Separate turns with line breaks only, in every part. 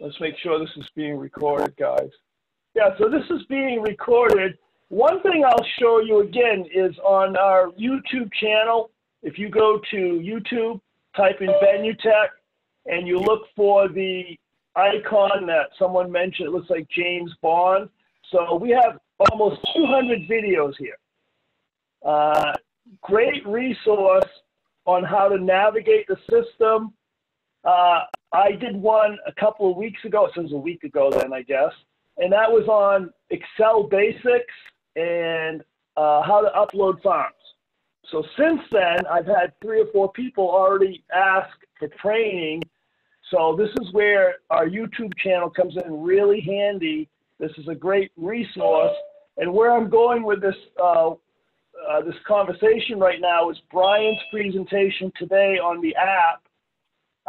Let's make sure this is being recorded, guys. Yeah, so this is being recorded. One thing I'll show you again is on our YouTube channel. If you go to YouTube, type in Benutech, and you look for the icon that someone mentioned, it looks like James Bond. So we have almost 200 videos here. Uh, great resource on how to navigate the system. Uh, I did one a couple of weeks ago, so it was a week ago then, I guess, and that was on Excel basics and uh, how to upload farms. So since then, I've had three or four people already ask for training. So this is where our YouTube channel comes in really handy. This is a great resource. And where I'm going with this uh, uh, this conversation right now is Brian's presentation today on the app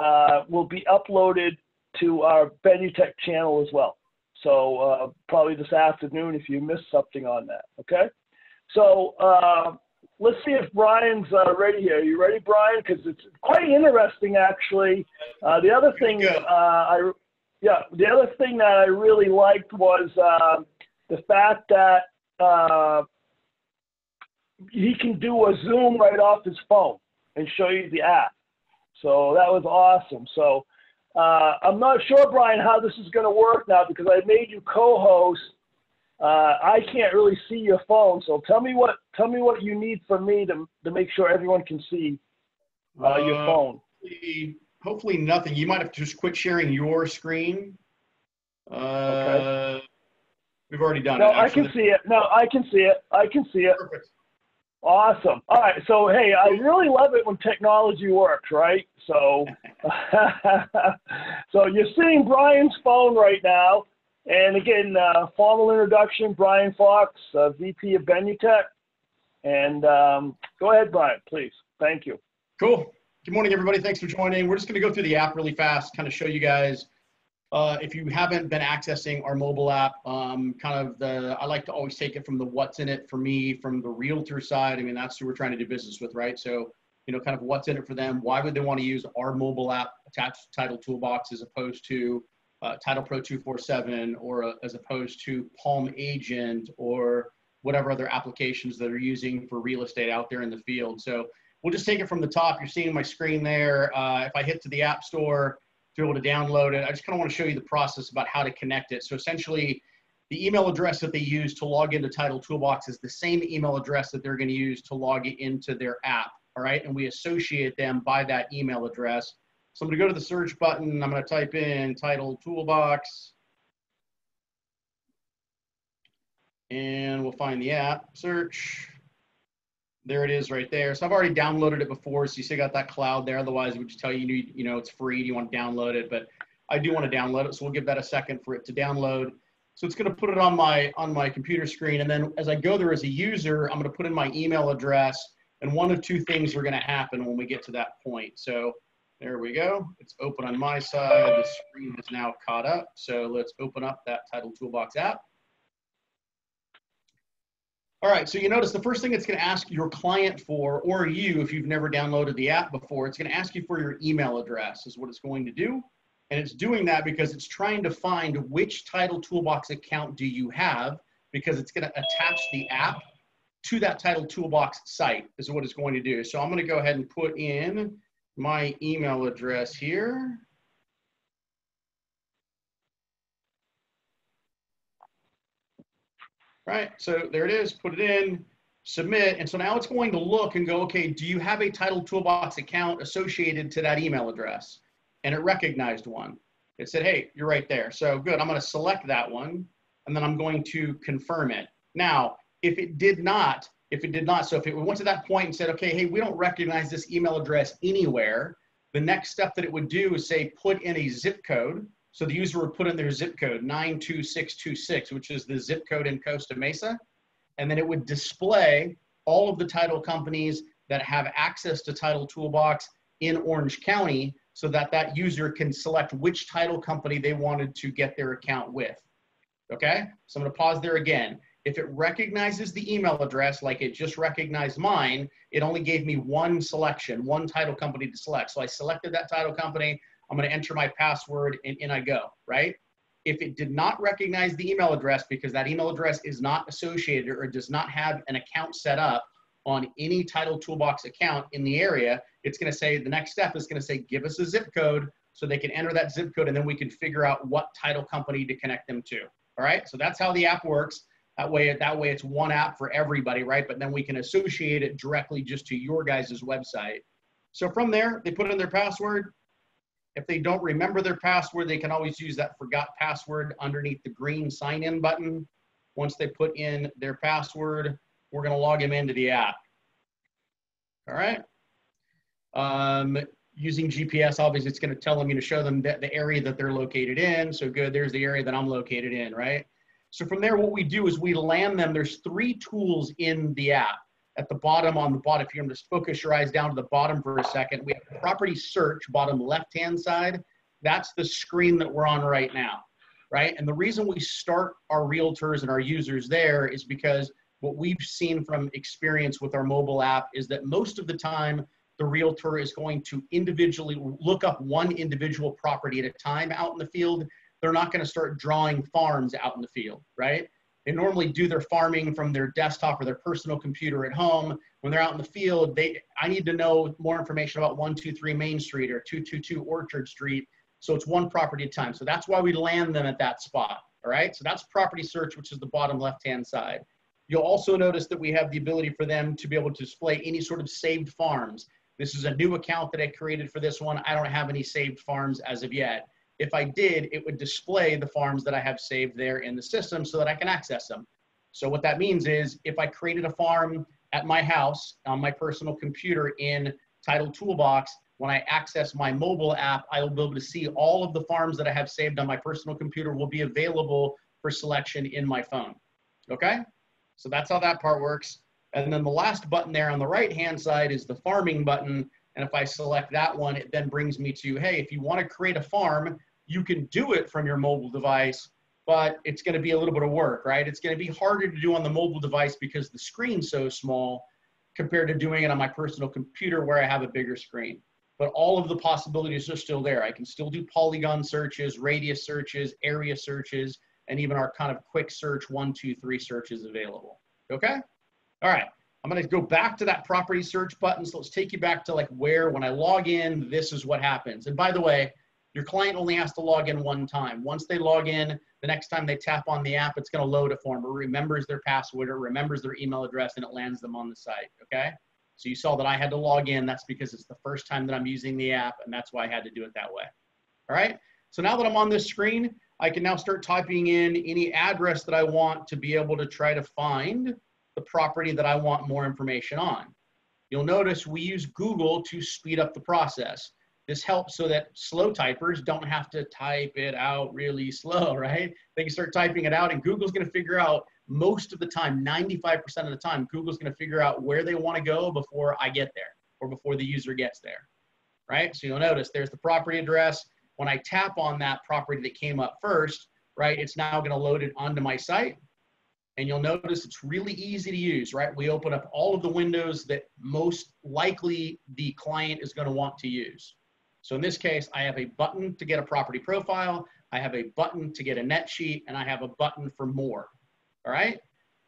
uh, will be uploaded to our Benutech channel as well. So uh, probably this afternoon if you missed something on that, okay? So uh, let's see if Brian's uh, ready here. Are you ready, Brian? Because it's quite interesting, actually. Uh, the other thing, uh, I yeah, the other thing that I really liked was the fact that uh, he can do a Zoom right off his phone and show you the app. So that was awesome. So uh, I'm not sure, Brian, how this is going to work now because I made you co-host. Uh, I can't really see your phone, so tell me what tell me what you need from me to to make sure everyone can see uh, your uh, phone.
Hopefully, hopefully, nothing. You might have to just quit sharing your screen. okay. Uh, we've already done
no,
it.
No, I can see it. No, I can see it. I can see it. Perfect. Awesome. All right. So, hey, I really love it when technology works, right? So, so you're seeing Brian's phone right now. And again, uh, formal introduction, Brian Fox, uh, VP of Benutech. And um, go ahead, Brian, please. Thank you.
Cool. Good morning, everybody. Thanks for joining. We're just going to go through the app really fast, kind of show you guys uh, if you haven't been accessing our mobile app, um, kind of the, I like to always take it from the what's in it for me, from the realtor side. I mean, that's who we're trying to do business with, right? So, you know, kind of what's in it for them. Why would they want to use our mobile app attached Title Toolbox as opposed to uh, Title Pro 247 or uh, as opposed to Palm Agent or whatever other applications that are using for real estate out there in the field. So we'll just take it from the top. You're seeing my screen there. Uh, if I hit to the App Store, to be able to download it. I just kind of want to show you the process about how to connect it. So essentially, the email address that they use to log into Title Toolbox is the same email address that they're going to use to log into their app. All right, and we associate them by that email address. So I'm going to go to the search button. I'm going to type in Title Toolbox. And we'll find the app, search. There it is right there. So I've already downloaded it before, so you still got that cloud there. Otherwise, it would just tell you, you, need, you know, it's free. Do you want to download it? But I do want to download it, so we'll give that a second for it to download. So it's going to put it on my on my computer screen, and then as I go there as a user, I'm going to put in my email address, and one of two things are going to happen when we get to that point. So there we go. It's open on my side. The screen is now caught up. So let's open up that Title Toolbox app. All right, so you notice the first thing it's going to ask your client for, or you, if you've never downloaded the app before, it's going to ask you for your email address, is what it's going to do. And it's doing that because it's trying to find which Title Toolbox account do you have, because it's going to attach the app to that Title Toolbox site, is what it's going to do. So I'm going to go ahead and put in my email address here. Right? So there it is, put it in, submit. And so now it's going to look and go, okay, do you have a Title Toolbox account associated to that email address? And it recognized one. It said, hey, you're right there. So good, I'm gonna select that one and then I'm going to confirm it. Now, if it did not, if it did not, so if it went to that point and said, okay, hey, we don't recognize this email address anywhere, the next step that it would do is say, put in a zip code so the user would put in their zip code 92626, which is the zip code in Costa Mesa. And then it would display all of the title companies that have access to Title Toolbox in Orange County so that that user can select which title company they wanted to get their account with. Okay, so I'm gonna pause there again. If it recognizes the email address like it just recognized mine, it only gave me one selection, one title company to select. So I selected that title company, I'm going to enter my password and in I go, right? If it did not recognize the email address because that email address is not associated or does not have an account set up on any title toolbox account in the area, it's going to say the next step is going to say, give us a zip code so they can enter that zip code and then we can figure out what title company to connect them to. All right. So that's how the app works. That way, that way it's one app for everybody, right? But then we can associate it directly just to your guys' website. So from there, they put in their password. If they don't remember their password, they can always use that forgot password underneath the green sign in button. Once they put in their password, we're gonna log them into the app. All right. Um, using GPS, obviously it's gonna tell them, you know, show them the, the area that they're located in. So good, there's the area that I'm located in, right? So from there, what we do is we land them. There's three tools in the app. At the bottom, on the bottom, if you're going to focus your eyes down to the bottom for a second, we have property search, bottom left-hand side. That's the screen that we're on right now, right? And the reason we start our realtors and our users there is because what we've seen from experience with our mobile app is that most of the time, the realtor is going to individually look up one individual property at a time out in the field they're not going to start drawing farms out in the field, right? They normally do their farming from their desktop or their personal computer at home. When they're out in the field, they I need to know more information about 123 Main Street or 222 Orchard Street. So it's one property at a time. So that's why we land them at that spot. All right. So that's property search, which is the bottom left hand side. You'll also notice that we have the ability for them to be able to display any sort of saved farms. This is a new account that I created for this one. I don't have any saved farms as of yet. If I did, it would display the farms that I have saved there in the system so that I can access them. So what that means is if I created a farm at my house on my personal computer in Title Toolbox, when I access my mobile app, I will be able to see all of the farms that I have saved on my personal computer will be available for selection in my phone. Okay? So that's how that part works. And then the last button there on the right hand side is the farming button. And if I select that one, it then brings me to, hey, if you want to create a farm, you can do it from your mobile device, but it's going to be a little bit of work, right? It's going to be harder to do on the mobile device because the screen's so small compared to doing it on my personal computer where I have a bigger screen. But all of the possibilities are still there. I can still do polygon searches, radius searches, area searches, and even our kind of quick search one, two, three searches available. Okay? All right. I'm going to go back to that property search button. So let's take you back to like where when I log in, this is what happens. And by the way, your client only has to log in one time. Once they log in, the next time they tap on the app, it's going to load it for them. It remembers their password, it remembers their email address, and it lands them on the site. Okay. So you saw that I had to log in. That's because it's the first time that I'm using the app, and that's why I had to do it that way. All right. So now that I'm on this screen, I can now start typing in any address that I want to be able to try to find the property that I want more information on. You'll notice we use Google to speed up the process. This helps so that slow typers don't have to type it out really slow, right? They can start typing it out and Google's gonna figure out most of the time, 95% of the time, Google's gonna figure out where they wanna go before I get there or before the user gets there, right? So you'll notice there's the property address. When I tap on that property that came up first, right, it's now gonna load it onto my site. And you'll notice it's really easy to use, right? We open up all of the windows that most likely the client is gonna want to use. So in this case, I have a button to get a property profile, I have a button to get a net sheet, and I have a button for more. All right?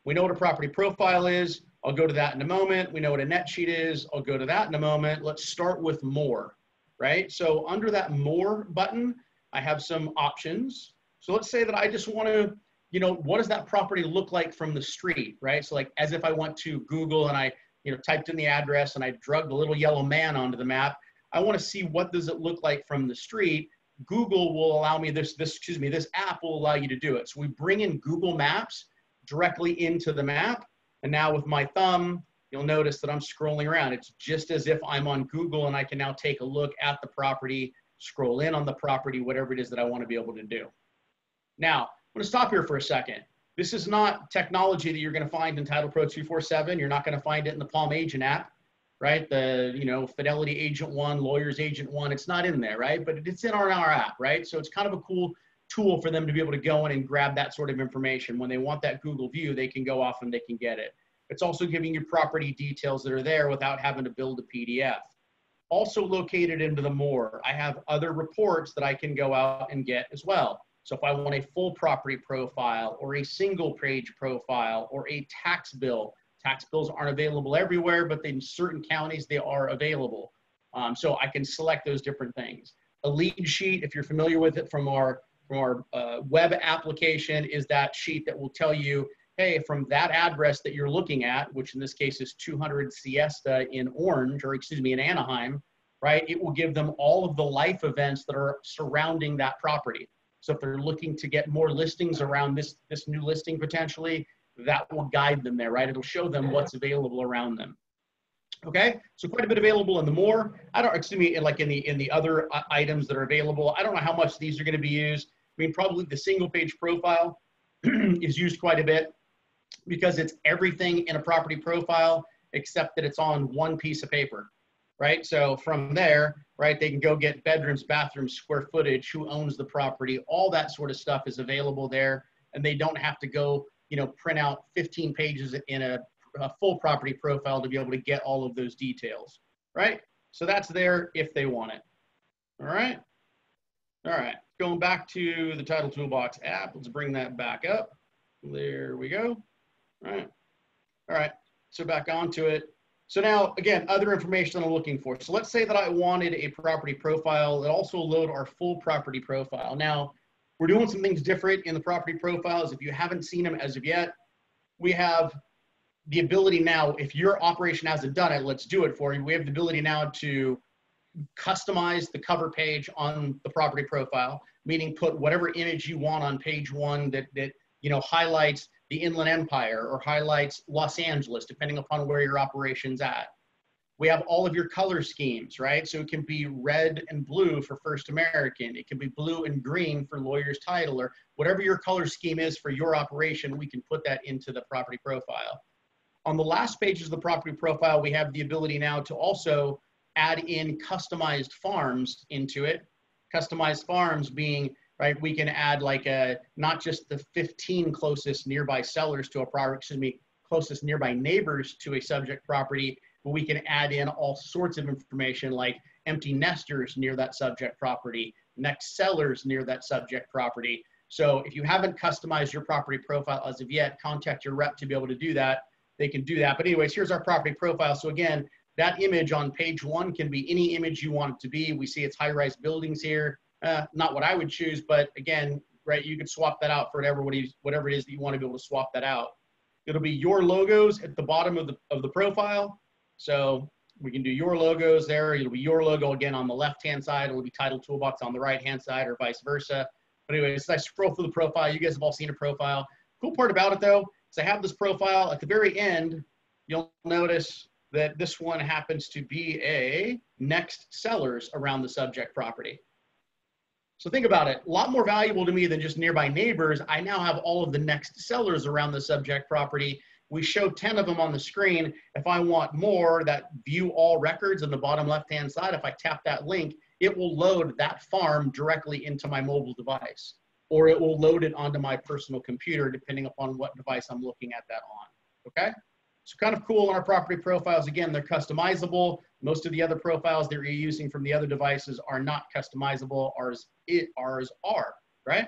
We know what a property profile is. I'll go to that in a moment. We know what a net sheet is. I'll go to that in a moment. Let's start with more, right? So under that more button, I have some options. So let's say that I just want to, you know, what does that property look like from the street, right? So like as if I went to Google and I, you know, typed in the address and I drugged a little yellow man onto the map I want to see what does it look like from the street. Google will allow me this, this, excuse me, this app will allow you to do it. So we bring in Google Maps directly into the map. And now with my thumb, you'll notice that I'm scrolling around. It's just as if I'm on Google and I can now take a look at the property, scroll in on the property, whatever it is that I want to be able to do. Now, I'm going to stop here for a second. This is not technology that you're going to find in Title Pro 247. You're not going to find it in the Palm Agent app right? The, you know, Fidelity Agent One, Lawyers Agent One, it's not in there, right? But it's in our, our app, right? So it's kind of a cool tool for them to be able to go in and grab that sort of information. When they want that Google view, they can go off and they can get it. It's also giving you property details that are there without having to build a PDF. Also located into the more, I have other reports that I can go out and get as well. So if I want a full property profile or a single page profile or a tax bill, tax bills aren't available everywhere, but in certain counties they are available. Um, so I can select those different things. A lead sheet, if you're familiar with it from our from our uh, web application, is that sheet that will tell you, hey, from that address that you're looking at, which in this case is 200 Siesta in Orange, or excuse me, in Anaheim, right? It will give them all of the life events that are surrounding that property. So if they're looking to get more listings around this this new listing potentially, that will guide them there, right? It'll show them what's available around them. Okay, so quite a bit available in the more. I don't, excuse me, like in the in the other uh, items that are available. I don't know how much these are going to be used. I mean, probably the single page profile is used quite a bit because it's everything in a property profile except that it's on one piece of paper, right? So from there, right, they can go get bedrooms, bathrooms, square footage, who owns the property, all that sort of stuff is available there, and they don't have to go, you know, print out 15 pages in a a full property profile to be able to get all of those details, right? So that's there if they want it. All right. All right. Going back to the Title Toolbox app, let's bring that back up. There we go. All right. All right. So back onto it. So now, again, other information I'm looking for. So let's say that I wanted a property profile that also load our full property profile. Now, we're doing some things different in the property profiles. If you haven't seen them as of yet, we have the ability now, if your operation hasn't done it, let's do it for you. We have the ability now to customize the cover page on the property profile, meaning put whatever image you want on page one that, that you know highlights the Inland Empire or highlights Los Angeles, depending upon where your operation's at. We have all of your color schemes, right? So it can be red and blue for First American. It can be blue and green for Lawyer's Title or whatever your color scheme is for your operation, we can put that into the property profile. On the last pages of the property profile, we have the ability now to also add in customized farms into it. Customized farms being, right, we can add like a, not just the 15 closest nearby sellers to a property, excuse me, closest nearby neighbors to a subject property, but we can add in all sorts of information like empty nesters near that subject property, next sellers near that subject property. So if you haven't customized your property profile as of yet, contact your rep to be able to do that they can do that. But anyways, here's our property profile. So again, that image on page one can be any image you want it to be. We see it's high-rise buildings here. Uh, not what I would choose, but again, right, you could swap that out for whatever, whatever it is that you want to be able to swap that out. It'll be your logos at the bottom of the, of the profile. So we can do your logos there. It'll be your logo again on the left-hand side. It'll be title toolbox on the right-hand side or vice versa. But anyways, I scroll through the profile, you guys have all seen a profile. Cool part about it though, is I have this profile. At the very end, you'll notice that this one happens to be a next sellers around the subject property. So think about it, a lot more valuable to me than just nearby neighbors. I now have all of the next sellers around the subject property. We show 10 of them on the screen. If I want more, that view all records in the bottom left-hand side, if I tap that link, it will load that farm directly into my mobile device or it will load it onto my personal computer depending upon what device I'm looking at that on, okay? So kind of cool on our property profiles. Again, they're customizable. Most of the other profiles that you're using from the other devices are not customizable. Ours, it, ours are, right?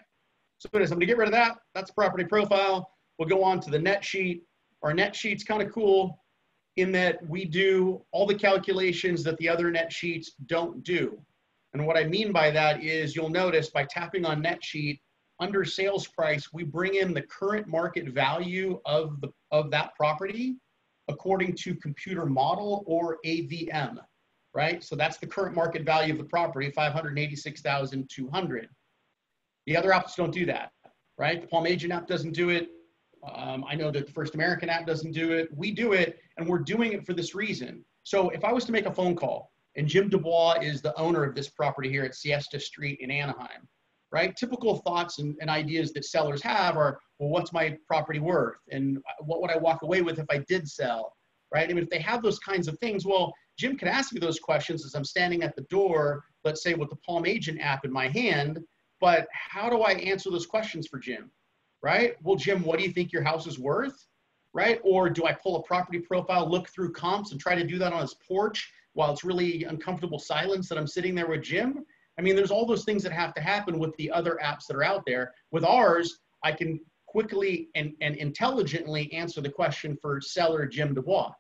So anyways, I'm gonna get rid of that. That's property profile. We'll go on to the net sheet. Our net sheet's kind of cool in that we do all the calculations that the other net sheets don't do. And what I mean by that is you'll notice by tapping on net sheet, under sales price, we bring in the current market value of, the, of that property according to computer model or AVM, right? So that's the current market value of the property, 586,200. The other apps don't do that, right? The Palm Agent app doesn't do it. Um, I know that the First American app doesn't do it. We do it, and we're doing it for this reason. So if I was to make a phone call, and Jim Dubois is the owner of this property here at Siesta Street in Anaheim, right? Typical thoughts and, and, ideas that sellers have are, well, what's my property worth? And what would I walk away with if I did sell, right? I mean, if they have those kinds of things, well, Jim can ask me those questions as I'm standing at the door, let's say with the Palm Agent app in my hand, but how do I answer those questions for Jim, right? Well, Jim, what do you think your house is worth? Right? Or do I pull a property profile, look through comps and try to do that on his porch while it's really uncomfortable silence that I'm sitting there with Jim. I mean, there's all those things that have to happen with the other apps that are out there. With ours, I can quickly and, and intelligently answer the question for seller Jim Dubois,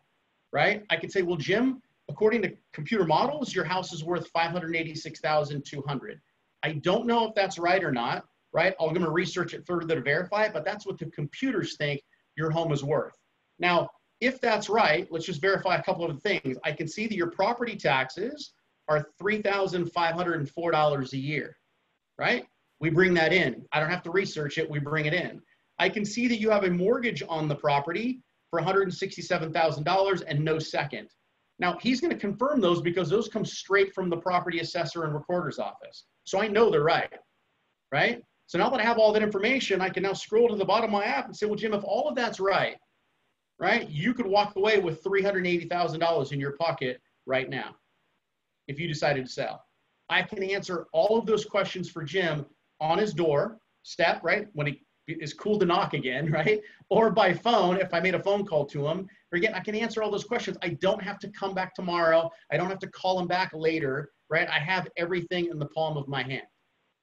right? I could say, well, Jim, according to computer models, your house is worth 586,200. I don't know if that's right or not, right? I'm going to research it further to verify it, but that's what the computers think your home is worth. Now, if that's right, let's just verify a couple of things. I can see that your property taxes are $3,504 a year, right? We bring that in. I don't have to research it, we bring it in. I can see that you have a mortgage on the property for $167,000 and no second. Now, he's going to confirm those because those come straight from the property assessor and recorder's office. So I know they're right, right? So now that I have all that information, I can now scroll to the bottom of my app and say, well, Jim, if all of that's right, right, you could walk away with $380,000 in your pocket right now if you decided to sell. I can answer all of those questions for Jim on his door step, right? When he is cool to knock again, right? Or by phone if I made a phone call to him. Or again, I can answer all those questions. I don't have to come back tomorrow. I don't have to call him back later, right? I have everything in the palm of my hand,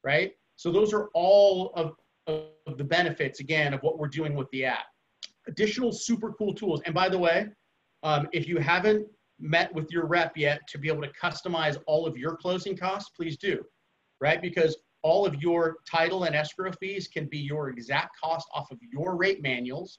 right? So those are all of, of the benefits, again, of what we're doing with the app. Additional super cool tools. And by the way, um, if you haven't met with your rep yet to be able to customize all of your closing costs, please do, right? Because all of your title and escrow fees can be your exact cost off of your rate manuals,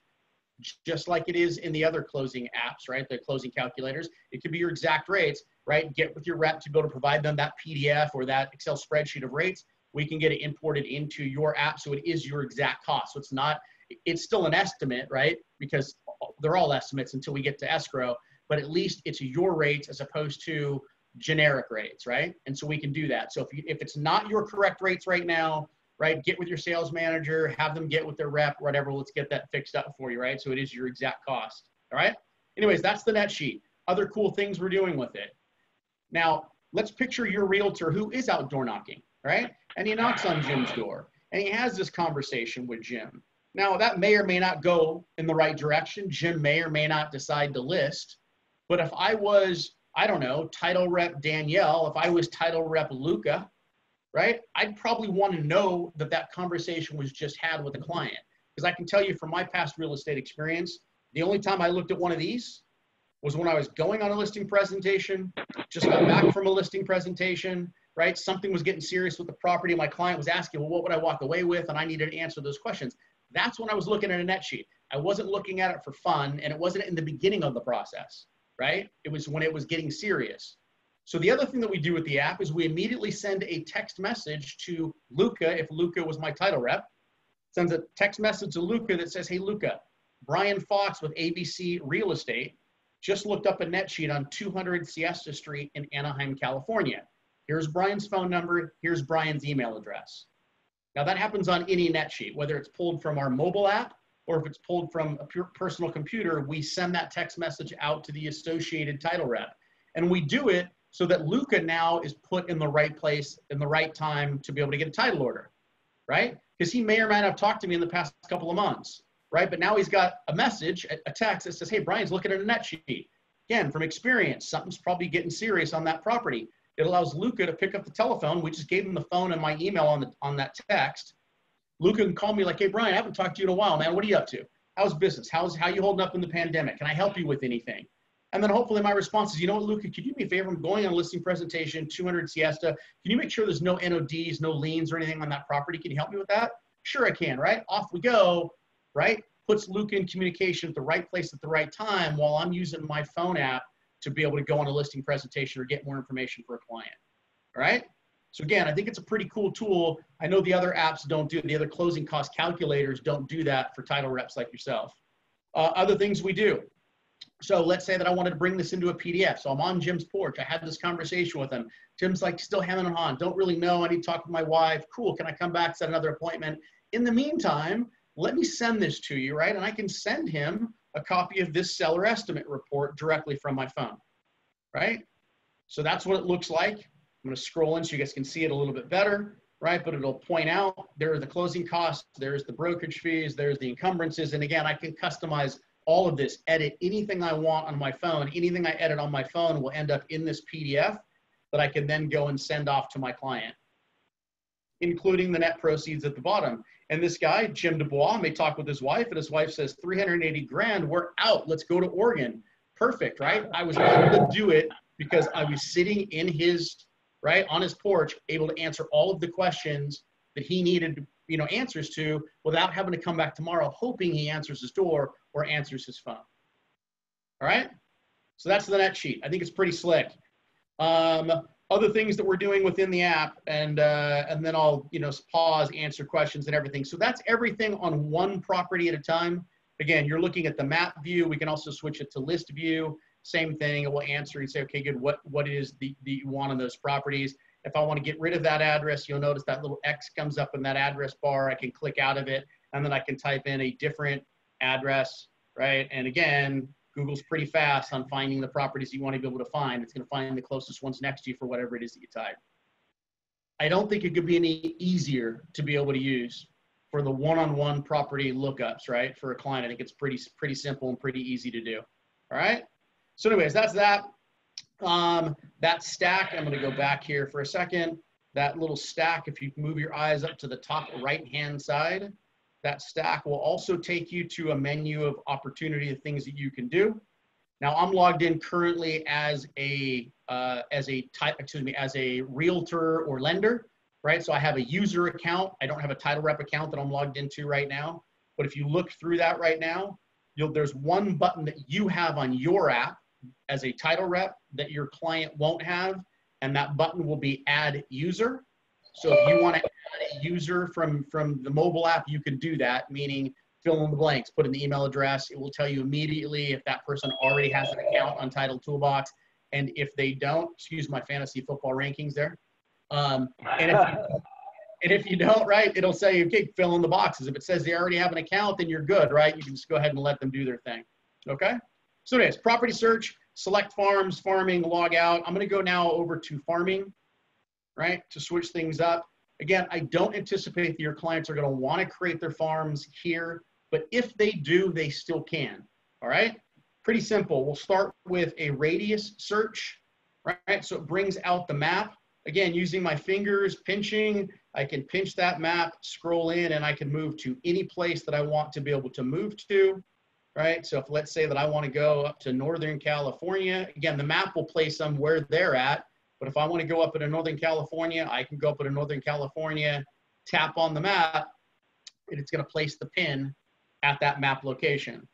just like it is in the other closing apps, right? The closing calculators. It can be your exact rates, right? Get with your rep to be able to provide them that PDF or that Excel spreadsheet of rates. We can get it imported into your app so it is your exact cost. So it's not, it's still an estimate, right? Because they're all estimates until we get to escrow, but at least it's your rates as opposed to generic rates, right? And so we can do that. So if, you, if it's not your correct rates right now, right, get with your sales manager, have them get with their rep, whatever. Let's get that fixed up for you, right? So it is your exact cost, all right? Anyways, that's the net sheet. Other cool things we're doing with it. Now, let's picture your realtor who is outdoor knocking, right? And he knocks on Jim's door and he has this conversation with Jim. Now, that may or may not go in the right direction. Jim may or may not decide to list. But if I was I don't know, title rep Danielle, if I was title rep Luca, right? I'd probably want to know that that conversation was just had with a client. Because I can tell you from my past real estate experience, the only time I looked at one of these was when I was going on a listing presentation, just got back from a listing presentation, right? Something was getting serious with the property. My client was asking, well, what would I walk away with? And I needed to answer those questions. That's when I was looking at a net sheet. I wasn't looking at it for fun, and it wasn't in the beginning of the process right? It was when it was getting serious. So the other thing that we do with the app is we immediately send a text message to Luca, if Luca was my title rep, sends a text message to Luca that says, hey, Luca, Brian Fox with ABC Real Estate just looked up a net sheet on 200 Siesta Street in Anaheim, California. Here's Brian's phone number. Here's Brian's email address. Now that happens on any net sheet, whether it's pulled from our mobile app or if it's pulled from a personal computer, we send that text message out to the associated title rep. And we do it so that Luca now is put in the right place in the right time to be able to get a title order, right? Because he may or may not have talked to me in the past couple of months, right? But now he's got a message, a text that says, hey, Brian's looking at a net sheet. Again, from experience, something's probably getting serious on that property. It allows Luca to pick up the telephone. We just gave him the phone and my email on, the, on that text Luca can call me like, hey, Brian, I haven't talked to you in a while, man. What are you up to? How's business? How's how you holding up in the pandemic? Can I help you with anything? And then hopefully my response is, you know what, Luca, could you do me a favor? I'm going on a listing presentation, 200 Siesta. Can you make sure there's no NODs, no liens or anything on that property? Can you help me with that? Sure, I can, right? Off we go, right? Puts Luca in communication at the right place at the right time while I'm using my phone app to be able to go on a listing presentation or get more information for a client, all right? So again, I think it's a pretty cool tool. I know the other apps don't do the other closing cost calculators don't do that for title reps like yourself. Uh, other things we do. So let's say that I wanted to bring this into a PDF. So I'm on Jim's porch. I had this conversation with him. Jim's like, still having it on. Don't really know. I need to talk with my wife. Cool. Can I come back, set another appointment? In the meantime, let me send this to you, right? And I can send him a copy of this seller estimate report directly from my phone, right? So that's what it looks like. I'm to scroll in so you guys can see it a little bit better, right? But it'll point out there are the closing costs, there's the brokerage fees, there's the encumbrances. And again, I can customize all of this, edit anything I want on my phone. Anything I edit on my phone will end up in this PDF that I can then go and send off to my client, including the net proceeds at the bottom. And this guy, Jim Dubois, may talk with his wife, and his wife says, 380 grand, we're out. Let's go to Oregon. Perfect, right? I was able to do it because I was sitting in his, right, on his porch, able to answer all of the questions that he needed, you know, answers to without having to come back tomorrow, hoping he answers his door or answers his phone. All right? So that's the net sheet. I think it's pretty slick. Um, other things that we're doing within the app, and uh, and then I'll you know pause, answer questions, and everything. So that's everything on one property at a time. Again, you're looking at the map view. We can also switch it to list view. Same thing. It will answer and say, okay, good. What what is the the you want on those properties? If I want to get rid of that address, you'll notice that little X comes up in that address bar. I can click out of it, and then I can type in a different address, right? And again, Google's pretty fast on finding the properties you want to be able to find. It's going to find the closest ones next to you for whatever it is that you type. I don't think it could be any easier to be able to use for the one-on-one property lookups, right? For a client, I think it's pretty pretty simple and pretty easy to do. All right. So, anyways, that's that. Um, that stack. I'm going to go back here for a second. That little stack. If you move your eyes up to the top right-hand side, that stack will also take you to a menu of opportunity of things that you can do. Now I'm logged in currently as a uh, as a type excuse me as a realtor or lender, right? So I have a user account. I don't have a title rep account that I'm logged into right now. But if you look through that right now, you'll there's one button that you have on your app as a title rep that your client won't have, and that button will be add user. So if you want to add a user from, from the mobile app, you can do that, meaning fill in the blanks, put in the email address. It will tell you immediately if that person already has an account on Title Toolbox. And if they don't, excuse my fantasy football rankings there. Um, and, if, and if you don't, right, it'll say, okay, fill in the boxes. If it says they already have an account, then you're good, right? You can just go ahead and let them do their thing. Okay? So anyways, property search, select farms, farming, log out. I'm going to go now over to farming right, to switch things up. Again, I don't anticipate that your clients are going to want to create their farms here, but if they do, they still can. All right, pretty simple. We'll start with a radius search, right? So it brings out the map. Again, using my fingers, pinching, I can pinch that map, scroll in, and I can move to any place that I want to be able to move to, right? So if let's say that I want to go up to Northern California, again, the map will place them where they're at, but if I want to go up into Northern California, I can go up into Northern California, tap on the map, and it's going to place the pin at that map location.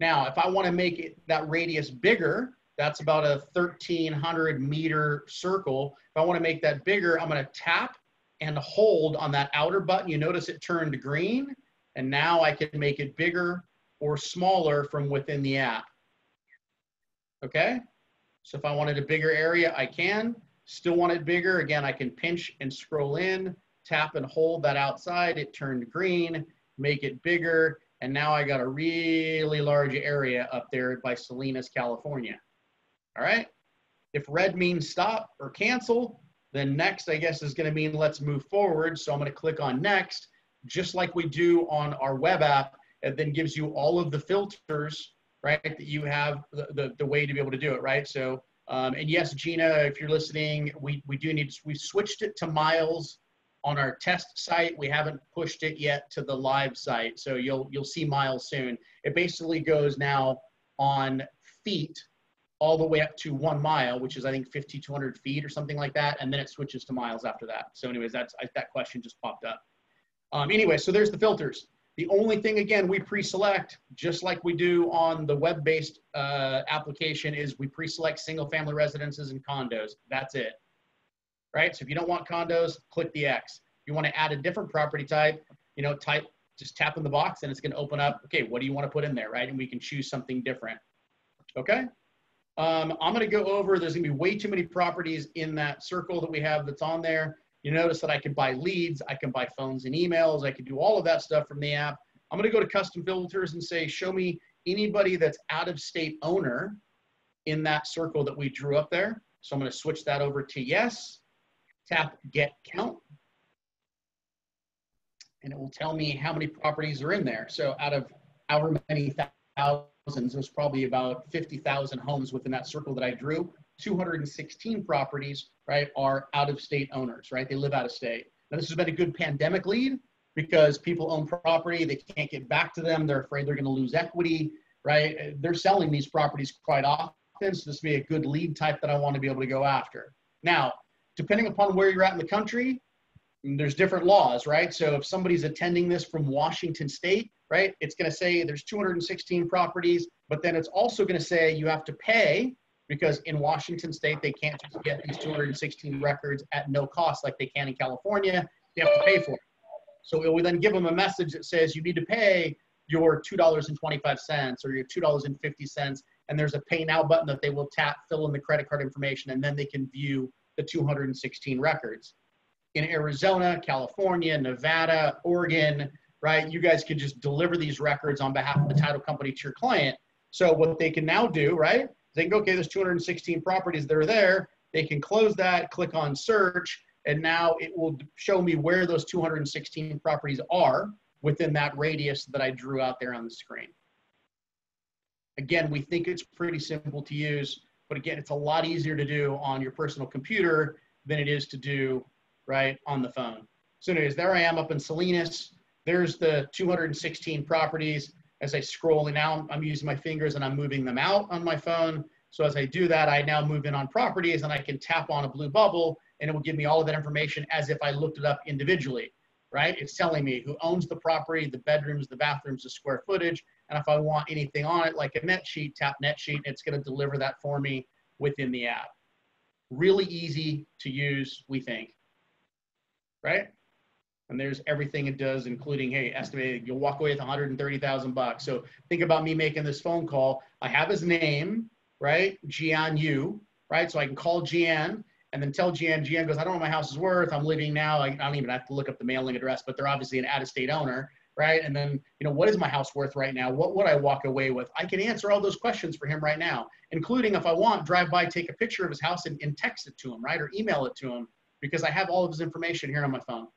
Now, if I want to make it, that radius bigger, that's about a 1300 meter circle. If I want to make that bigger, I'm going to tap and hold on that outer button. You notice it turned green, and now I can make it bigger or smaller from within the app. Okay? So if I wanted a bigger area, I can. Still want it bigger, again, I can pinch and scroll in, tap and hold that outside. It turned green, make it bigger. And now I got a really large area up there by Salinas, California. All right. If red means stop or cancel, then next, I guess, is going to mean let's move forward. So I'm going to click on next, just like we do on our web app. It then gives you all of the filters right? That you have the, the, the way to be able to do it, right? So, um, and yes, Gina, if you're listening, we, we do need, we switched it to miles on our test site. We haven't pushed it yet to the live site. So you'll, you'll see miles soon. It basically goes now on feet all the way up to one mile, which is I think 5,200 feet or something like that. And then it switches to miles after that. So anyways, that's, I, that question just popped up. Um, anyway, so there's the filters. The only thing, again, we pre-select, just like we do on the web-based uh, application, is we pre-select single-family residences and condos. That's it, right? So if you don't want condos, click the X. If you want to add a different property type, you know, type, just tap in the box and it's going to open up, okay, what do you want to put in there, right? And we can choose something different, okay? Um, I'm going to go over, there's going to be way too many properties in that circle that we have that's on there. You notice that I can buy leads, I can buy phones and emails, I can do all of that stuff from the app. I'm gonna go to custom filters and say, show me anybody that's out of state owner in that circle that we drew up there. So I'm gonna switch that over to yes, tap get count, and it will tell me how many properties are in there. So out of however many thousands. There's probably about 50,000 homes within that circle that I drew. 216 properties, right, are out of state owners, right? They live out of state. Now, this has been a good pandemic lead because people own property, they can't get back to them, they're afraid they're going to lose equity, right? They're selling these properties quite often, so this would be a good lead type that I want to be able to go after. Now, depending upon where you're at in the country, there's different laws, right? So if somebody's attending this from Washington State, right, it's going to say there's 216 properties, but then it's also going to say you have to pay because in Washington State they can't just get these 216 records at no cost like they can in California. They have to pay for it. So we will then give them a message that says you need to pay your $2.25 or your $2.50 and there's a pay now button that they will tap, fill in the credit card information, and then they can view the 216 records. In Arizona, California, Nevada, Oregon, right, you guys can just deliver these records on behalf of the title company to your client. So what they can now do, right, go, okay, there's 216 properties that are there. They can close that, click on search, and now it will show me where those 216 properties are within that radius that I drew out there on the screen. Again, we think it's pretty simple to use, but again, it's a lot easier to do on your personal computer than it is to do right on the phone. So anyways, there I am up in Salinas. There's the 216 properties. As I scroll and now I'm using my fingers and I'm moving them out on my phone. So as I do that, I now move in on properties and I can tap on a blue bubble and it will give me all of that information as if I looked it up individually, right? It's telling me who owns the property, the bedrooms, the bathrooms, the square footage, and if I want anything on it, like a net sheet, tap net sheet, it's gonna deliver that for me within the app. Really easy to use, we think, right? And there's everything it does, including, hey, estimated, you'll walk away with 130,000 bucks. So think about me making this phone call. I have his name, right? Gian Yu, right? So I can call Gian and then tell Gian, Gian goes, I don't know what my house is worth. I'm living now. I, I don't even have to look up the mailing address, but they're obviously an out-of-state owner, right? And then, you know, what is my house worth right now? What would I walk away with? I can answer all those questions for him right now, including if I want, drive by, take a picture of his house and, and text it to him, right? Or email it to him because I have all of his information here on my phone,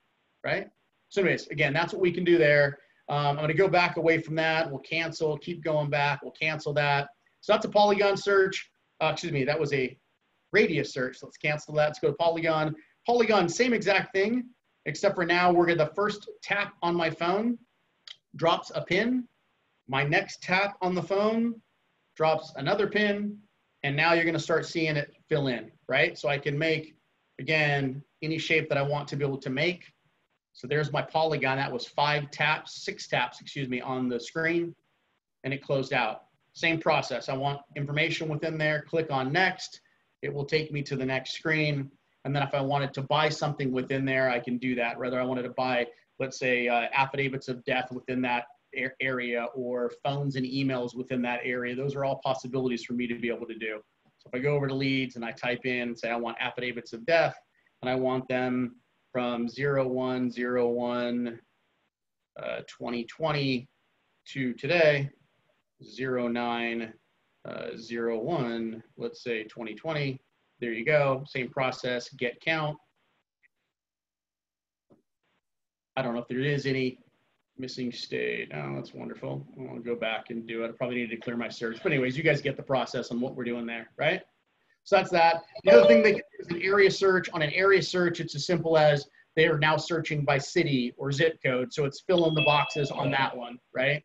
right? So anyways, again, that's what we can do there. Um, I'm gonna go back away from that. We'll cancel, keep going back. We'll cancel that. So that's a Polygon search. Uh, excuse me, that was a radius search. Let's cancel that. Let's go to Polygon. Polygon, same exact thing, except for now we're going to the first tap on my phone, drops a pin. My next tap on the phone drops another pin. And now you're going to start seeing it fill in, right? So I can make, again, any shape that I want to be able to make. So there's my polygon. That was five taps, six taps, excuse me, on the screen. And it closed out. Same process. I want information within there. Click on next it will take me to the next screen. And then if I wanted to buy something within there, I can do that. Whether I wanted to buy, let's say, uh, affidavits of death within that area or phones and emails within that area, those are all possibilities for me to be able to do. So if I go over to leads and I type in, say I want affidavits of death, and I want them from 0101 uh, 2020 to today, 09 uh, 01, let's say 2020. There you go, same process, get count. I don't know if there is any missing state. Oh, that's wonderful. I'll go back and do it. I probably need to clear my search. But anyways, you guys get the process on what we're doing there, right? So that's that. The other thing they can do is an area search. On an area search, it's as simple as they are now searching by city or zip code. So it's fill in the boxes on that one, right?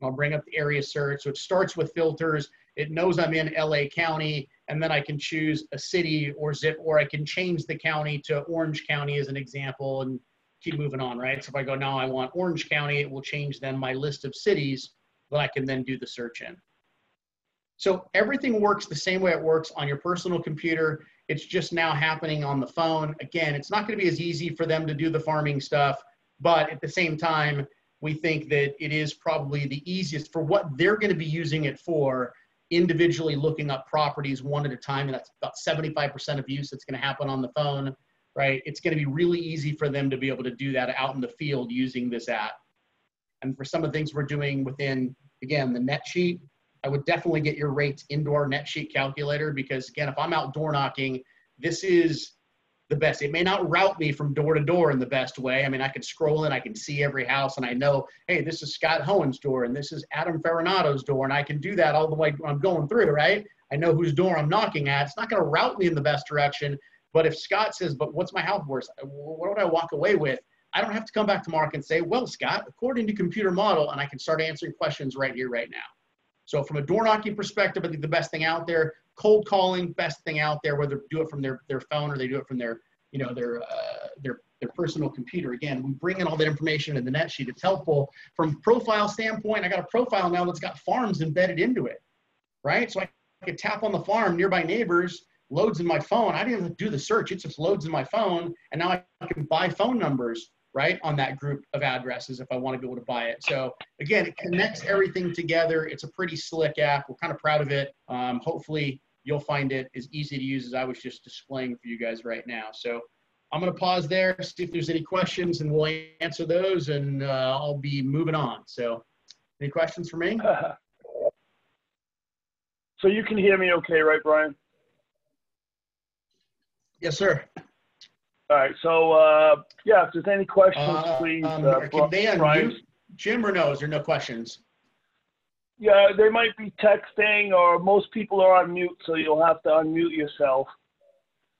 I'll bring up the area search. So it starts with filters. It knows I'm in LA County, and then I can choose a city or zip, or I can change the county to Orange County as an example and keep moving on, right? So if I go now I want Orange County, it will change then my list of cities that I can then do the search in. So everything works the same way it works on your personal computer. It's just now happening on the phone. Again, it's not going to be as easy for them to do the farming stuff, but at the same time, we think that it is probably the easiest for what they're going to be using it for individually looking up properties one at a time, and that's about 75% of use that's going to happen on the phone, right? It's going to be really easy for them to be able to do that out in the field using this app. And for some of the things we're doing within, again, the net sheet, I would definitely get your rates into our net sheet calculator because again, if I'm out door knocking, this is the best. It may not route me from door to door in the best way. I mean, I can scroll in, I can see every house, and I know, hey, this is Scott Hohen's door, and this is Adam Farinato's door, and I can do that all the way I'm going through, right? I know whose door I'm knocking at. It's not going to route me in the best direction. But if Scott says, but what's my house worth? What would I walk away with? I don't have to come back to Mark and say, well, Scott, according to computer model, and I can start answering questions right here, right now. So from a door knocking perspective, I think the best thing out there, cold calling, best thing out there, whether do it from their, their phone or they do it from their, you know, their, uh, their, their personal computer. Again, we bring in all that information in the net sheet. It's helpful from profile standpoint. I got a profile now that's got farms embedded into it, right? So I could tap on the farm, nearby neighbors, loads in my phone. I didn't do the search. It just loads in my phone. And now I can buy phone numbers right, on that group of addresses if I want to be able to buy it. So again, it connects everything together. It's a pretty slick app. We're kind of proud of it. Um, hopefully you'll find it as easy to use as I was just displaying for you guys right now. So I'm going to pause there, see if there's any questions, and we'll answer those, and uh, I'll be moving on. So any questions for me?
so you can hear me okay, right, Brian?
Yes, sir.
All right. So, uh, yeah, if there's any questions,
Uh,
please.
um,
uh,
Can they
Brian.
unmute Jim or no? Is there no questions?
Yeah, they might be texting, or most people are on mute, so you'll have to unmute yourself.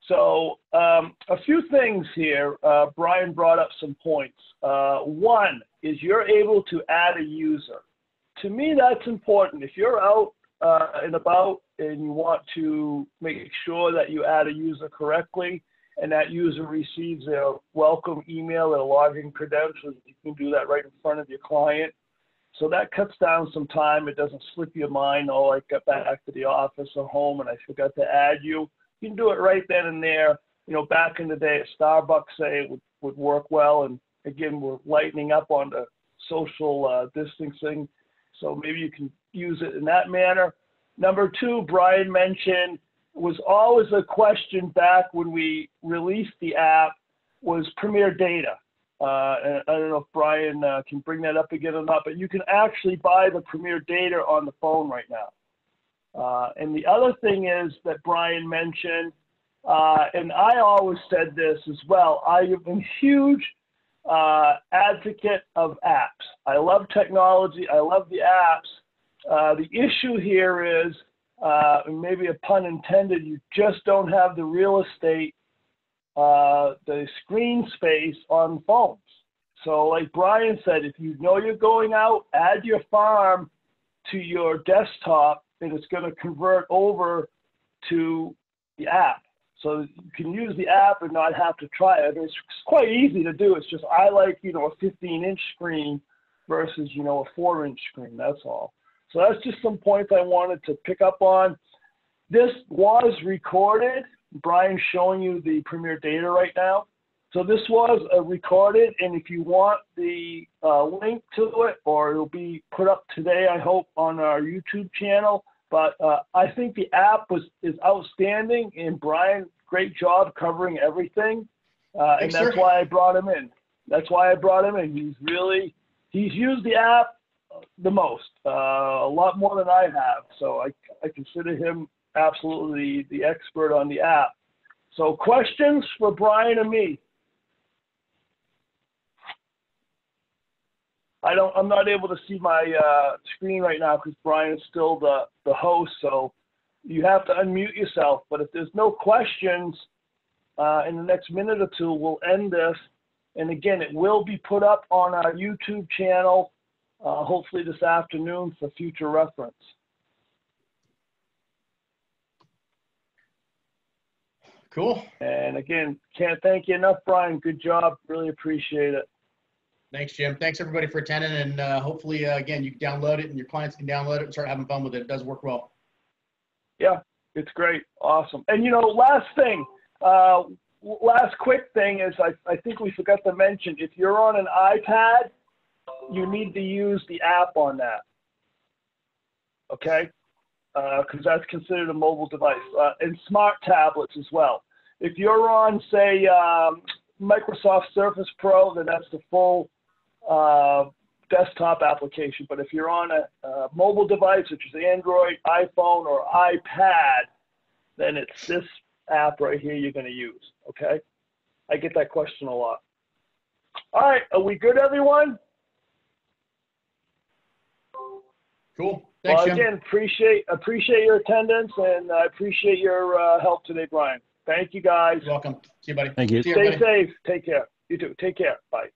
So, um, a few things here. Uh, Brian brought up some points. Uh, one is you're able to add a user. To me, that's important. If you're out uh, and about and you want to make sure that you add a user correctly, and that user receives a welcome email and a login credentials, you can do that right in front of your client. So that cuts down some time. It doesn't slip your mind, oh, I got back to the office or home and I forgot to add you. You can do it right then and there. You know, back in the day at Starbucks, say it would, would work well. And again, we're lightening up on the social uh, distancing. So maybe you can use it in that manner. Number two, Brian mentioned was always a question back when we released the app was Premier Data. Uh, I don't know if Brian uh, can bring that up again or not, but you can actually buy the Premier Data on the phone right now. Uh, and the other thing is that Brian mentioned, uh, and I always said this as well, I am a huge uh, advocate of apps. I love technology, I love the apps. Uh, the issue here is uh, maybe a pun intended, you just don't have the real estate, uh, the screen space on phones. So, like Brian said, if you know you're going out, add your farm to your desktop, and it's going to convert over to the app. So you can use the app and not have to try it. It's quite easy to do. It's just I like you know a 15 inch screen versus you know a four inch screen. That's all. So that's just some points I wanted to pick up on. This was recorded. Brian's showing you the Premier data right now. So this was uh, recorded, and if you want the uh, link to it, or it'll be put up today, I hope, on our YouTube channel. But uh, I think the app was is outstanding, and Brian, great job covering everything, uh, and that's why I brought him in. That's why I brought him in. He's really he's used the app the most, uh, a lot more than I have. So I, I consider him absolutely the expert on the app. So questions for Brian and me? I don't, I'm not able to see my uh, screen right now because Brian is still the, the host. So you have to unmute yourself. But if there's no questions uh, in the next minute or two, we'll end this. And again, it will be put up on our YouTube channel uh, hopefully this afternoon for future reference.
Cool.
And again, can't thank you enough, Brian. Good job. Really appreciate it.
Thanks, Jim. Thanks everybody for attending, and uh, hopefully, uh, again, you can download it and your clients can download it and start having fun with it. It does work well.
Yeah, it's great. Awesome. And you know, last thing, uh, last quick thing is I, I think we forgot to mention if you're on an iPad, you need to use the app on that. Okay? Because uh, that's considered a mobile device. Uh, and smart tablets as well. If you're on, say, um, Microsoft Surface Pro, then that's the full uh, desktop application. But if you're on a, a mobile device, which is Android, iPhone, or iPad, then it's this app right here you're going to use. Okay? I get that question a lot. All right, are we good, everyone?
Cool. Thanks,
well,
Jim.
again, appreciate appreciate your attendance and I appreciate your uh, help today, Brian. Thank you, guys.
You're welcome. See you, buddy.
Thank you.
See you,
Stay safe. Take care. You too. Take care. Bye.